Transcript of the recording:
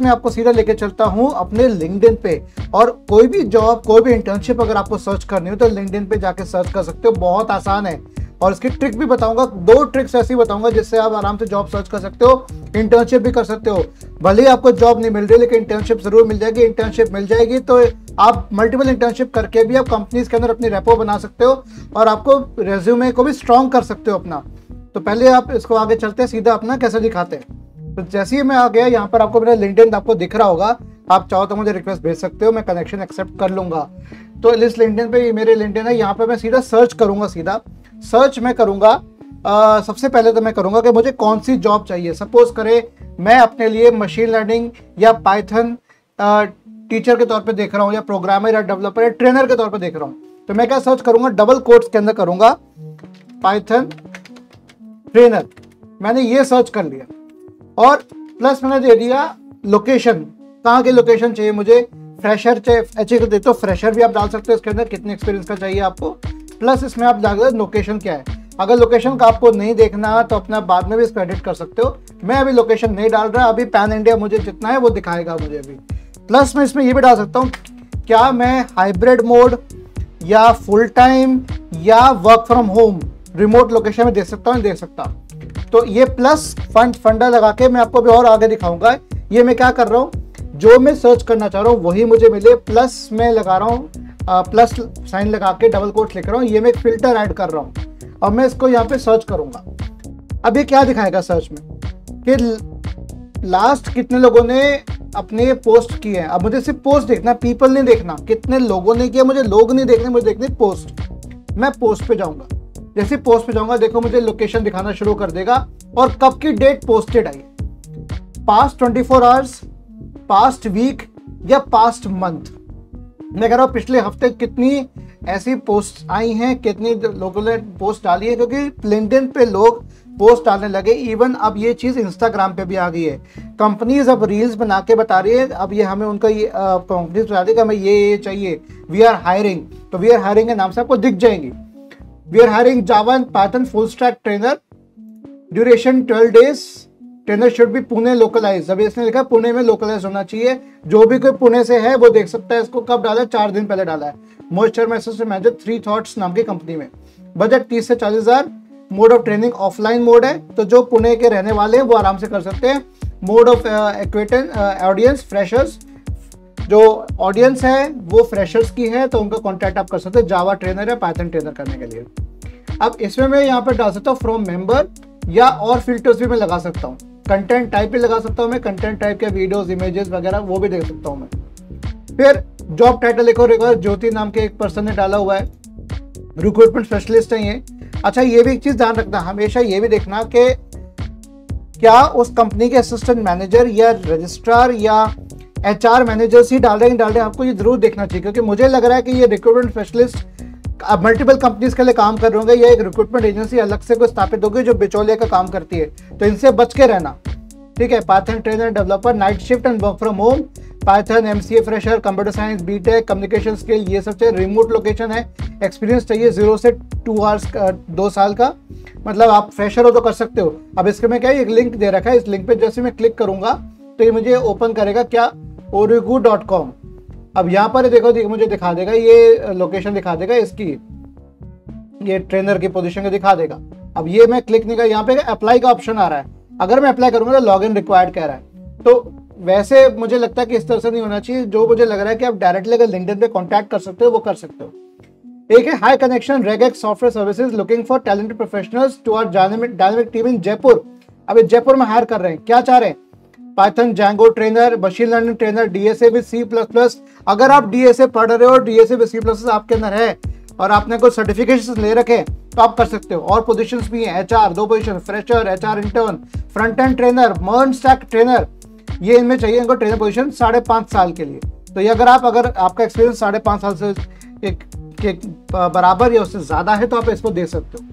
मैं आपको सीधा लेके चलता हूँ अपने लिंक्डइन पे। और कोई भी जॉब कोई भी इंटर्नशिप अगर आपको सर्च करनी हो तो लिंक्डइन पे जाके सर्च कर सकते हो। बहुत आसान है। और इसकी ट्रिक भी बताऊँगा। दो ट्रिक्स ऐसी बताऊँगा जिससे आप आराम से जॉब सर्च कर सकते हो इंटर्नशिप भी कर सकते हो। भले ही आपको जॉब नहीं मिल रही, लेकिन इंटर्नशिप ज़रूर मिल जाएगी। इंटर्नशिप मिल जाएगी तो आप मल्टीपल इंटर्नशिप करके भी आप कंपनीज़ के अंदर अपनी रेपो बना सकते हो और आपको रेज्यूमे को भी स्ट्रॉन्ग कर सकते हो अपना। तो पहले आप इसको आगे चलते हैं, सीधा अपना कैसे दिखाते हैं। तो जैसे ही मैं आ गया यहाँ पर आपको मेरा लिंकडिन आपको दिख रहा होगा। आप चाहो तो मुझे रिक्वेस्ट भेज सकते हो मैं कनेक्शन एक्सेप्ट कर लूँगा। तो इस लिंकडिन पे मेरे लिंकडिन है यहाँ पे मैं सीधा सर्च करूँगा सीधा। सर्च मैं करूँगा। आ, सबसे पहले तो मैं करूँगा कि मुझे कौन सी जॉब चाहिए? सपोज़ करे मैं अपने लिए मशीन लर्निंग या पाइथन टीचर के तौर पे देख रहा हूँ या प्रोग्रामर या डेवलपर या ट्रेनर के तौर पे देख रहा हूँ। तो मैं क्या सर्च करूँगा? डबल कोट्स के अंदर करूँगा। पाइथन ट्रेनर मैंने ये सर्च कर लिया। और प्लस मैंने दे दिया लोकेशन कहाँ की लोकेशन चाहिए मुझे? फ्रेशर चाहिए। अच्छे दे तो फ्रेशर भी आप डाल सकते हो इसके अंदर। कितने एक्सपीरियंस का चाहिए आपको? प्लस इसमें आप डाल लोकेशन क्या है। अगर लोकेशन का आपको नहीं देखना तो अपना बाद में भी इसको एडिट कर सकते हो। मैं अभी लोकेशन नहीं डाल रहा, अभी पैन इंडिया मुझे जितना है वो दिखाएगा मुझे अभी। प्लस मैं इसमें ये भी डाल सकता हूँ, क्या मैं हाइब्रिड मोड या फुल टाइम या work from home remote location में दे सकता हूँ देख सकता। हूँ तो ये प्लस फंड फंडा लगा के मैं आपको भी और आगे दिखाऊँगा। ये मैं क्या कर रहा हूँ? जो मैं सर्च करना चाह रहा हूँ, वही मुझे मिले। प्लस मैं लगा रहा हूँ प्लस साइन लगा के डबल कोट लिख रहा हूँ। ये मैं फ़िल्टर ऐड कर रहा हूँ। और मैं इसको यहाँ पे सर्च करूँगा। अब ये क्या दिखाएगा सर्च में? कि लास्ट कितने लोगों ने अपने पोस्ट किए हैं? अब मुझे सिर्फ़ पोस्ट देखना पीपल नहीं देखना। कितने लोगों ने किया? मुझे लोग नहीं देखने, मुझे देखने पोस्ट मैं पोस्ट पे जाऊँगा। जैसे पोस्ट पे जाऊँगा, देखो मुझे लोकेशन दिखाना शुरू कर देगा और कब की डेट पोस्टेड आई। Past twenty four hours past week या पास्ट मंथ मैं कह रहा हूँ, पिछले हफ़्ते कितनी ऐसी पोस्ट आई हैं, कितनी लोगों ने पोस्ट डाली है, क्योंकि लिंक्डइन पे लोग पोस्ट डालने लगे। इवन अब ये चीज़ इंस्टाग्राम पे भी आ गई है। कंपनीज़ अब रील्स बना के बता रही है, अब ये हमें उनका ये कंपनीज़ बता है कि हमें ये ये चाहिए। वी आर हायरिंग तो वी आर हायरिंग के नाम से आपको दिख जाएँगी। We are hiring Java and Python full stack trainer. Duration 12 days. Trainer should भी पुणे लोकलाइज अभी इसने लिखा पुणे में लोकलाइज होना चाहिए। जो भी कोई पुणे से है, वो देख सकता है। इसको कब डाला है? चार दिन पहले डाला है। Moisture message manager three thoughts नाम की कंपनी में। बजट तीस से चालीस हज़ार। Mode of training offline mode है। तो जो पुणे के रहने वाले हैं, वो आराम से कर सकते हैं। मोड ऑफ़ एक्वेटन ऑडियंस फ्रेशर्स जो ऑडियंस है, वो फ्रेशर्स की है तो उनका कॉन्टैक्ट आप कर सकते हैं जावा ट्रेनर या पाइथन ट्रेनर करने के लिए। अब इसमें मैं यहाँ पर डाल सकता हूँ फ्रॉम मेंबर या और फिल्टर्स भी मैं लगा सकता हूँ। कंटेंट टाइप भी लगा सकता हूँ मैं कंटेंट टाइप के वीडियोस इमेजेस वगैरह, वो भी देख सकता हूँ मैं। फिर जॉब टाइटल एक और एक ज्योति नाम के एक पर्सन ने डाला हुआ है। रिक्रूटमेंट स्पेशलिस्ट है ये। अच्छा ये भी एक चीज़ ध्यान रखना, हमेशा ये भी देखना कि क्या उस कंपनी के असिस्टेंट मैनेजर या रजिस्ट्रार या एच आर मैनेजर्स ही डाल रहे हैं, डाल रहे हैं। आपको ये ज़रूर देखना चाहिए, क्योंकि मुझे लग रहा है कि ये रिक्रूटमेंट स्पेशलिस्ट अब मल्टीपल कंपनीज़ के लिए काम कर रहे होंगे, या एक रिक्रूटमेंट एजेंसी अलग से कोई स्थापित होगी जो बिचौलिया का काम करती है। तो इनसे बच के रहना। ठीक है Python trainer developer night shift and work from home Python M C A fresher computer science B tech communication skill ये सब चाहिए। रिमोट लोकेशन है एक्सपीरियंस चाहिए ज़ीरो से टू आवर्स दो साल का। मतलब आप फ्रेशर हो तो कर सकते हो। अब इसके में क्या है, एक लिंक दे रखा है। इस लिंक पे जैसे मैं क्लिक करूँगा तो ये मुझे ओपन करेगा, क्या ओरिगू डॉट कॉम अब यहाँ पर देखो देख, मुझे दिखा देगा ये लोकेशन दिखा देगा इसकी। ये ट्रेनर की पोजीशन का दिखा देगा। अब ये मैं क्लिक नहीं कर यहाँ पे अप्लाई का ऑप्शन आ रहा है। अगर मैं अप्लाई करूँगा तो लॉग इन रिक्वायर्ड कह रहा है। तो वैसे मुझे लगता है कि इस तरह से नहीं होना चाहिए। जो मुझे लग रहा है कि आप डायरेक्टली अगर लिंक्डइन पे कांटेक्ट कर सकते हो वो कर सकते हो। एक है high connection regex software services looking for talented professionals to our dynamic team in Jaipur अभी जयपुर में हायर कर रहे हैं। क्या चाह रहे हैं? Python Django trainer machine learning trainer DSA with C plus plus अगर आप डीएसए पढ़ रहे हो डीएसए विद सी प्लस आपके अंदर है, और आपने कोई सर्टिफिकेशन ले रखे तो आप कर सकते हो। और पोजिशन भी हैं एचआर दो position fresher HR intern front end trainer MERN stack trainer ये इनमें चाहिए इनको ट्रेनर पोजिशन साढ़े पाँच साल के लिए। तो ये अगर आप, अगर आपका एक्सपीरियंस साढ़े पाँच साल से एक, के, बराबर या उससे ज़्यादा है तो आप इसको दे सकते हो।